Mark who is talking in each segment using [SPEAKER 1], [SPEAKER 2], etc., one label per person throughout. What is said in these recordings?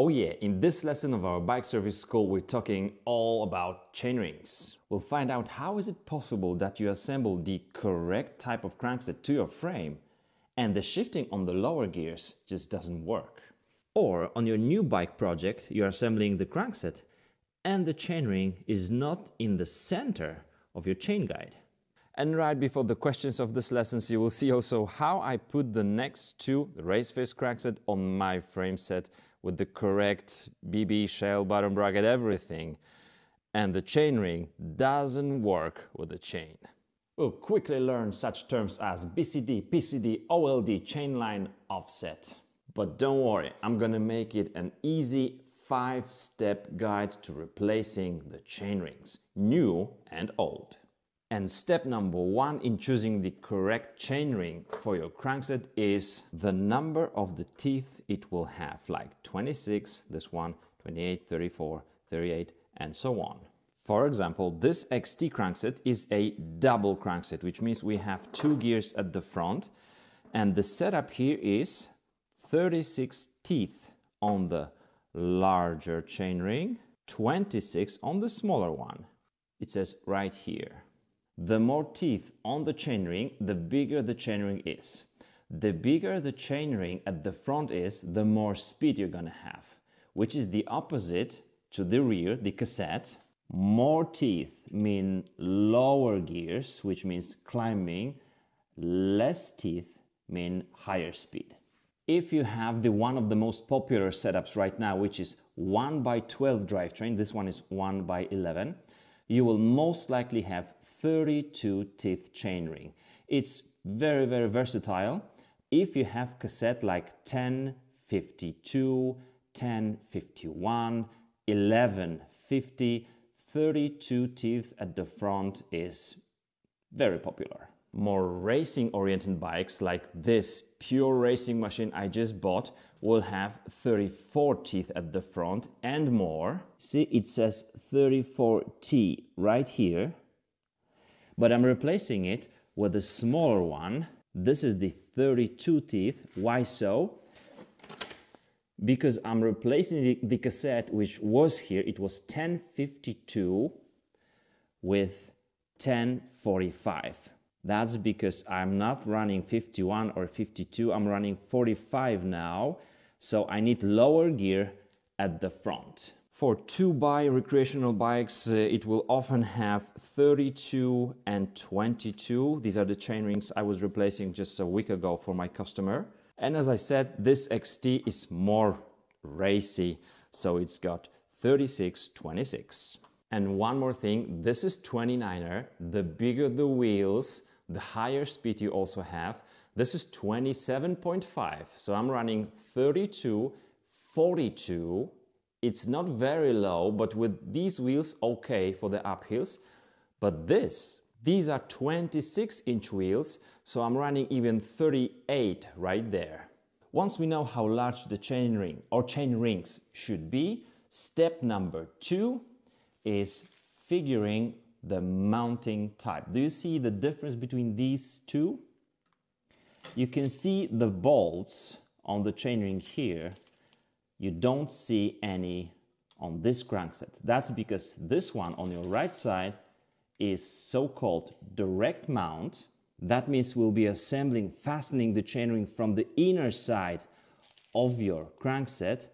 [SPEAKER 1] Oh yeah, in this lesson of our bike service school, we're talking all about chainrings. We'll find out how is it possible that you assemble the correct type of crankset to your frame and the shifting on the lower gears just doesn't work. Or on your new bike project, you're assembling the crankset and the chainring is not in the center of your chain guide. And right before the questions of this lesson, you will see also how I put the next two, race face crankset on my frame set with the correct BB shell bottom bracket, everything. And the chainring doesn't work with the chain. We'll quickly learn such terms as BCD, PCD, OLD, chainline offset. But don't worry, I'm gonna make it an easy five-step guide to replacing the chainrings, new and old. And step number one in choosing the correct chainring for your crankset is the number of the teeth it will have, like 26, this one, 28, 34, 38, and so on. For example, this XT crankset is a double crankset, which means we have two gears at the front, and the setup here is 36 teeth on the larger chainring, 26 on the smaller one. It says right here. The more teeth on the chainring, the bigger the chainring is. The bigger the chainring at the front is, the more speed you're gonna have, which is the opposite to the rear, the cassette. More teeth mean lower gears, which means climbing. Less teeth mean higher speed. If you have the one of the most popular setups right now, which is 1 by 12 drivetrain, this one is 1 by 11, you will most likely have 32 teeth chainring. It's very, very versatile. If you have cassette like 1052, 1051, 1150, 32 teeth at the front is very popular. More racing oriented bikes like this pure racing machine I just bought will have 34 teeth at the front and more. See, it says 34T right here but I'm replacing it with a smaller one. This is the 32 teeth. Why so? Because I'm replacing the, the cassette which was here. It was 1052 with 1045. That's because I'm not running 51 or 52, I'm running 45 now. So I need lower gear at the front. For 2-by recreational bikes, uh, it will often have 32 and 22. These are the chain rings I was replacing just a week ago for my customer. And as I said, this XT is more racy, so it's got 36, 26. And one more thing, this is 29er. The bigger the wheels, the higher speed you also have. This is 27.5, so I'm running 32, 42, it's not very low, but with these wheels, okay for the uphills. But this, these are 26 inch wheels, so I'm running even 38 right there. Once we know how large the chain ring or chain rings should be, step number two is figuring the mounting type. Do you see the difference between these two? You can see the bolts on the chainring here you don't see any on this crankset. That's because this one on your right side is so-called direct mount. That means we'll be assembling, fastening the chainring from the inner side of your crankset.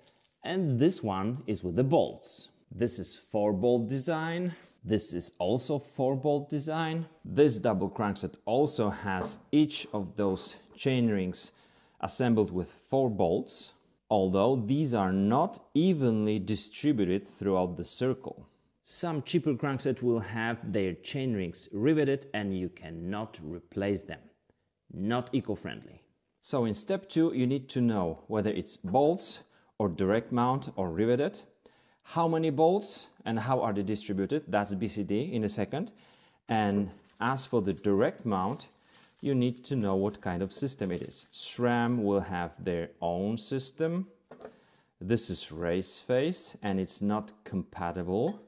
[SPEAKER 1] And this one is with the bolts. This is four bolt design. This is also four bolt design. This double crankset also has each of those chainrings assembled with four bolts although these are not evenly distributed throughout the circle. Some cheaper cranksets will have their chainrings riveted and you cannot replace them. Not eco-friendly. So in step 2 you need to know whether it's bolts or direct mount or riveted, how many bolts and how are they distributed, that's BCD in a second. And as for the direct mount, you need to know what kind of system it is. SRAM will have their own system. This is race face and it's not compatible.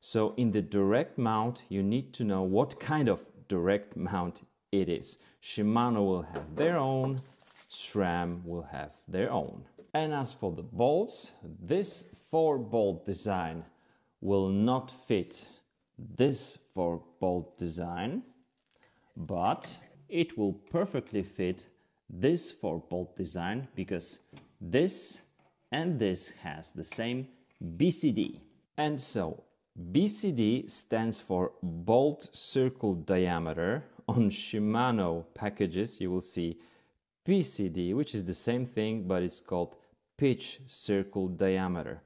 [SPEAKER 1] So in the direct mount, you need to know what kind of direct mount it is. Shimano will have their own, SRAM will have their own. And as for the bolts, this 4 bolt design will not fit this 4 bolt design, but it will perfectly fit this 4 bolt design because this and this has the same BCD. And so BCD stands for bolt circle diameter. On Shimano packages you will see PCD, which is the same thing, but it's called pitch circle diameter.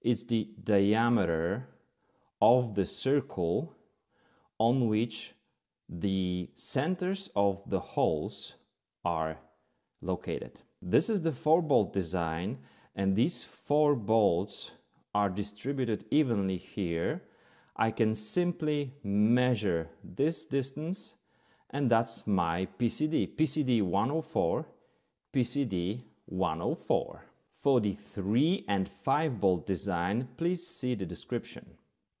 [SPEAKER 1] It's the diameter of the circle on which the centers of the holes are located. This is the four bolt design and these four bolts are distributed evenly here. I can simply measure this distance and that's my PCD. PCD 104, PCD 104. For the 3 and 5 bolt design, please see the description.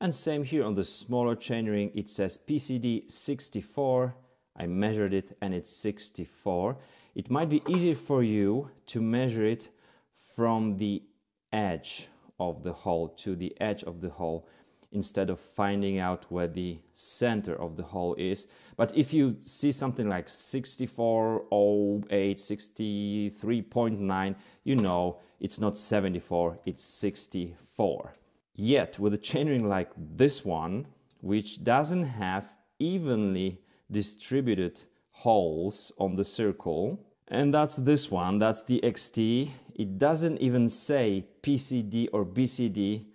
[SPEAKER 1] And same here on the smaller chainring, it says PCD 64. I measured it and it's 64. It might be easier for you to measure it from the edge of the hole to the edge of the hole instead of finding out where the center of the hole is. But if you see something like 6408, 63.9, you know it's not 74, it's 64. Yet with a chainring like this one, which doesn't have evenly distributed holes on the circle, and that's this one, that's the XT. It doesn't even say PCD or BCD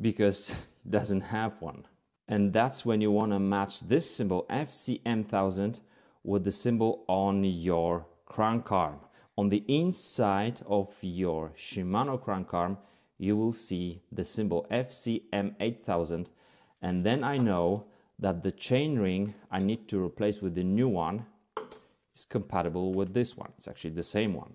[SPEAKER 1] because it doesn't have one. And that's when you want to match this symbol FCM1000 with the symbol on your crank arm. On the inside of your Shimano crank arm, you will see the symbol FCM8000 and then I know that the chainring I need to replace with the new one is compatible with this one. It's actually the same one.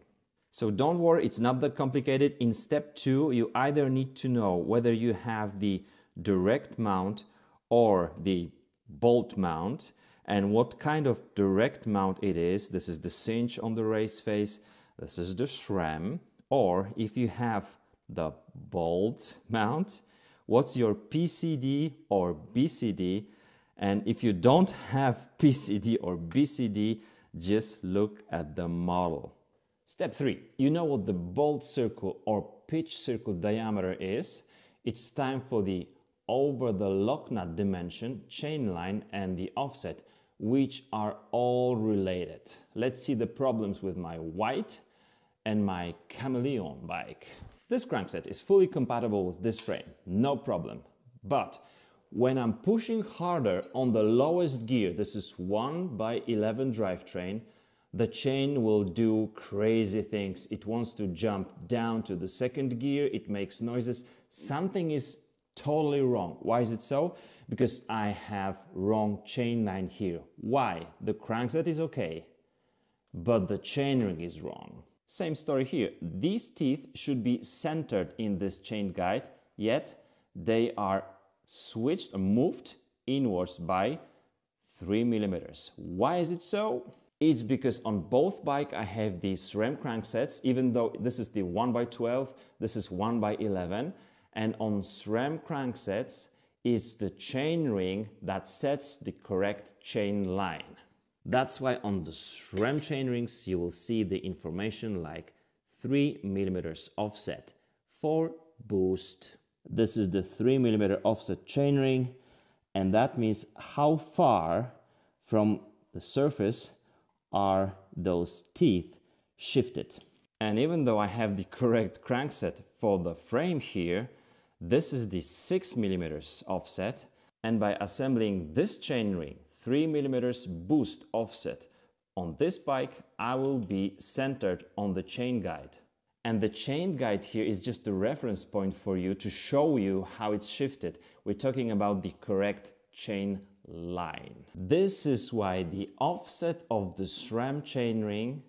[SPEAKER 1] So don't worry, it's not that complicated. In step two, you either need to know whether you have the direct mount or the bolt mount and what kind of direct mount it is. This is the cinch on the race face. This is the SRAM. Or if you have the bolt mount, what's your PCD or BCD? And if you don't have PCD or BCD, just look at the model. Step three, you know what the bolt circle or pitch circle diameter is. It's time for the over the lock nut dimension, chain line and the offset, which are all related. Let's see the problems with my Whyte and my chameleon bike. This crankset is fully compatible with this frame, no problem. But when I'm pushing harder on the lowest gear, this is 1 by 11 drivetrain, the chain will do crazy things. It wants to jump down to the second gear, it makes noises. Something is totally wrong. Why is it so? Because I have wrong chain line here. Why? The crankset is okay, but the chainring is wrong. Same story here. These teeth should be centered in this chain guide, yet they are switched moved inwards by 3 millimeters. Why is it so? It's because on both bike I have these SRAM cranksets, even though this is the 1 by 12, this is 1 by 11, and on SRAM cranksets, it's the chain ring that sets the correct chain line. That's why on the SRAM chain rings you will see the information like 3 millimeters offset for boost this is the 3 millimeter offset chainring and that means how far from the surface are those teeth shifted. And even though I have the correct crankset for the frame here, this is the 6 millimeters offset and by assembling this chainring 3 millimeters boost offset on this bike, I will be centered on the chain guide. And the chain guide here is just a reference point for you to show you how it's shifted. We're talking about the correct chain line. This is why the offset of the SRAM chainring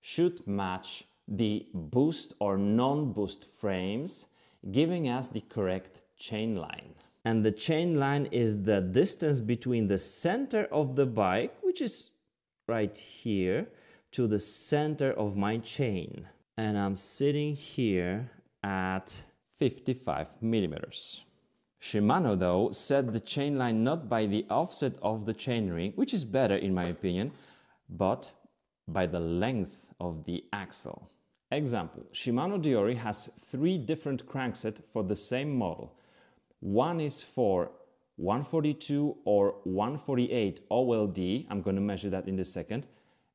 [SPEAKER 1] should match the boost or non-boost frames, giving us the correct chain line. And the chain line is the distance between the center of the bike, which is right here, to the center of my chain. and I'm sitting here at 55 millimeters. Shimano though set the chain line not by the offset of the chainring, which is better in my opinion, but by the length of the axle. Example, Shimano Deore has three different crankset for the same model. One is for 142 or 148 OLD, I'm going to measure that in a second,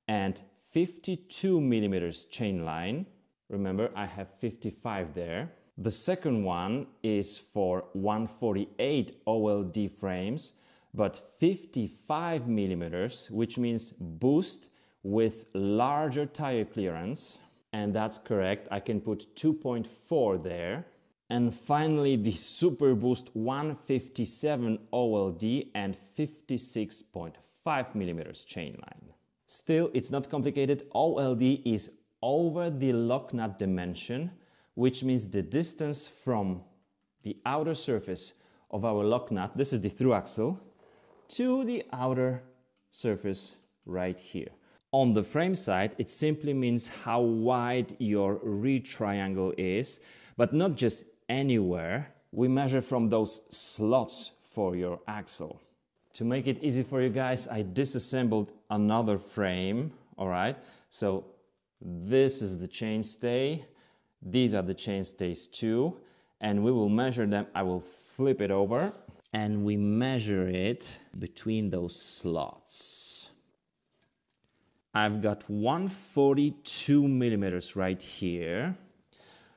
[SPEAKER 1] and 52 millimeters chain line. Remember, I have 55 there. The second one is for 148 OLD frames, but 55 millimeters, which means boost with larger tire clearance. And that's correct, I can put 2.4 there. And finally, the Super Boost 157 OLD and 56.5 millimeters chain line. Still, it's not complicated. OLD is over the lock nut dimension, which means the distance from the outer surface of our lock nut, this is the through axle, to the outer surface right here. On the frame side, it simply means how wide your rear triangle is, but not just anywhere. We measure from those slots for your axle. To make it easy for you guys, I disassembled another frame, all right? So this is the chainstay, these are the chainstays too, and we will measure them. I will flip it over and we measure it between those slots. I've got 142 millimeters right here.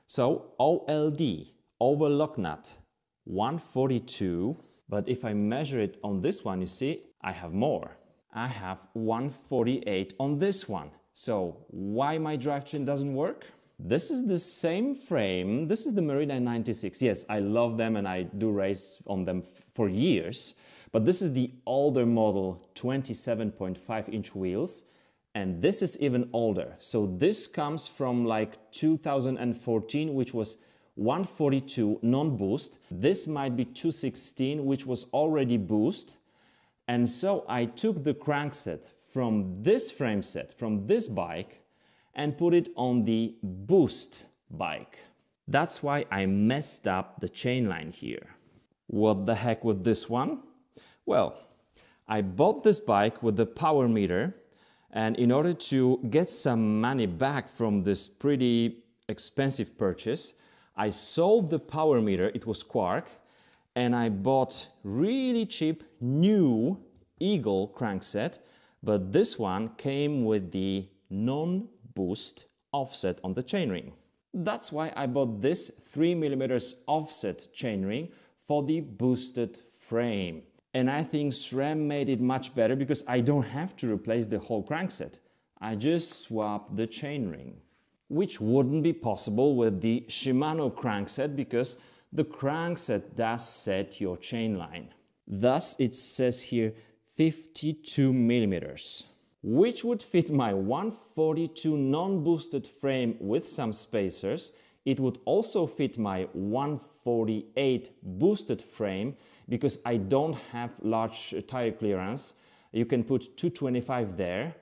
[SPEAKER 1] So OLD, over lock nut, 142. But if I measure it on this one, you see, I have more. I have 148 on this one. So why my drivetrain doesn't work? This is the same frame. This is the Merida 96. Yes, I love them and I do race on them for years. But this is the older model 27.5 inch wheels. And this is even older. So this comes from like 2014, which was 142 non-boost. This might be 216, which was already boost. And so I took the crankset from this frame set, from this bike, and put it on the Boost bike. That's why I messed up the chain line here. What the heck with this one? Well, I bought this bike with the power meter and in order to get some money back from this pretty expensive purchase, I sold the power meter, it was Quarq, and I bought really cheap new Eagle crankset, but this one came with the non boost offset on the chainring. That's why I bought this 3mm offset chainring for the boosted frame. And I think SRAM made it much better because I don't have to replace the whole crankset. I just swap the chainring, which wouldn't be possible with the Shimano crankset because the crankset does set your chain line. Thus, it says here 52 millimeters which would fit my 142 non-boosted frame with some spacers. It would also fit my 148 boosted frame because I don't have large tire clearance. You can put 225 there,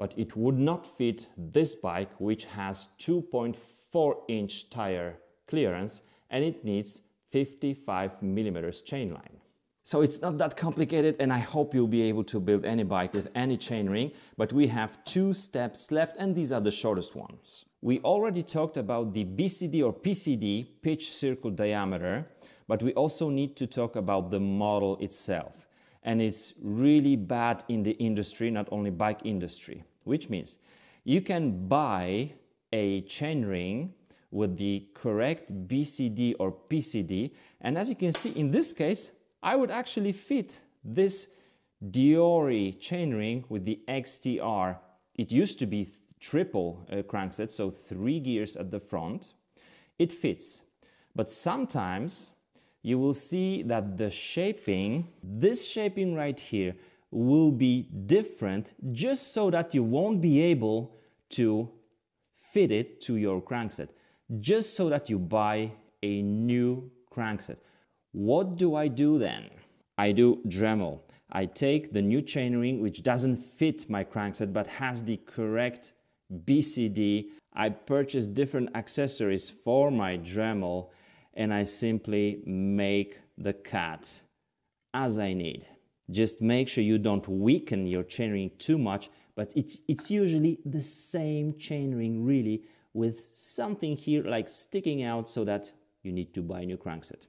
[SPEAKER 1] but it would not fit this bike which has 2.4 inch tire clearance and it needs 55 millimeters chain line. So it's not that complicated and I hope you'll be able to build any bike with any chainring, but we have two steps left and these are the shortest ones. We already talked about the BCD or PCD, pitch circle diameter, but we also need to talk about the model itself. And it's really bad in the industry, not only bike industry, which means you can buy a chainring with the correct BCD or PCD. And as you can see in this case, I would actually fit this Deore chainring with the XTR. It used to be triple uh, crankset, so three gears at the front. It fits. But sometimes you will see that the shaping, this shaping right here, will be different just so that you won't be able to fit it to your crankset. Just so that you buy a new crankset. What do I do then? I do Dremel. I take the new chainring which doesn't fit my crankset but has the correct BCD. I purchase different accessories for my Dremel and I simply make the cut as I need. Just make sure you don't weaken your chainring too much, but it's, it's usually the same chainring really with something here like sticking out so that you need to buy a new crankset.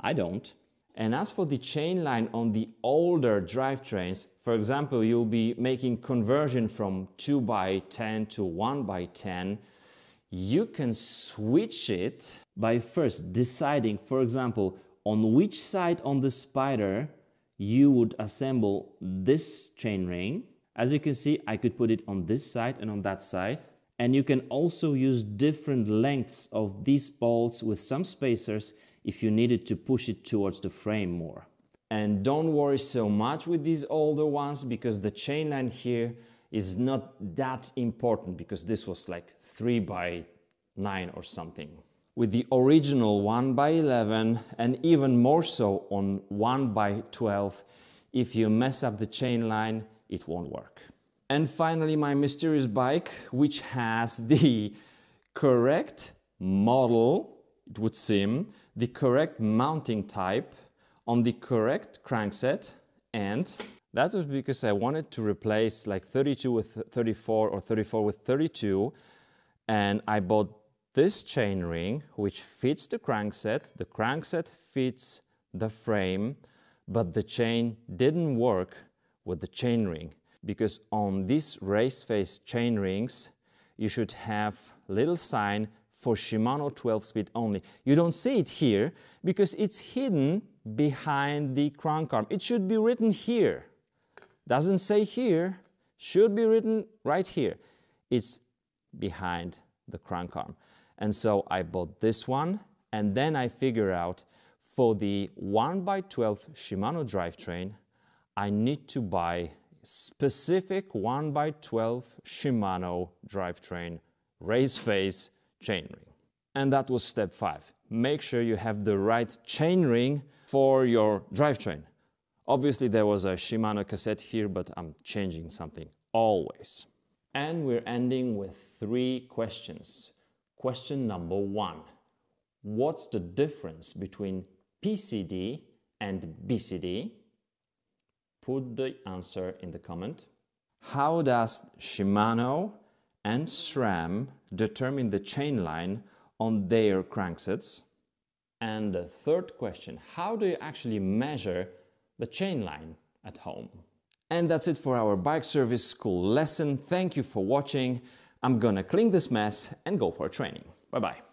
[SPEAKER 1] I don't. And as for the chain line on the older drivetrains, for example, you'll be making conversion from 2 by 10 to 1 by 10, you can switch it by first deciding, for example, on which side on the spider you would assemble this chainring. As you can see, I could put it on this side and on that side. And you can also use different lengths of these bolts with some spacers if you needed to push it towards the frame more. And don't worry so much with these older ones because the chain line here is not that important because this was like 3 by 9 or something. With the original 1 by 11 and even more so on 1 by 12, if you mess up the chain line, it won't work. And finally, my mysterious bike, which has the correct model, it would seem, the correct mounting type on the correct crankset and that was because I wanted to replace like 32 with 34 or 34 with 32 and I bought this chain ring which fits the crankset, the crankset fits the frame but the chain didn't work with the chain ring because on these race face chain rings you should have little sign for Shimano 12 speed only. You don't see it here because it's hidden behind the crank arm. It should be written here. Doesn't say here, should be written right here. It's behind the crank arm. And so I bought this one and then I figure out for the 1x12 Shimano drivetrain, I need to buy specific 1x12 Shimano drivetrain race face chainring. And that was step five. Make sure you have the right chainring for your drivetrain. Obviously there was a Shimano cassette here, but I'm changing something always. And we're ending with three questions. Question number one. What's the difference between PCD and BCD? Put the answer in the comment. How does Shimano and SRAM determine the chain line on their cranksets? And the third question, how do you actually measure the chain line at home? And that's it for our bike service school lesson. Thank you for watching. I'm gonna clean this mess and go for training. Bye bye.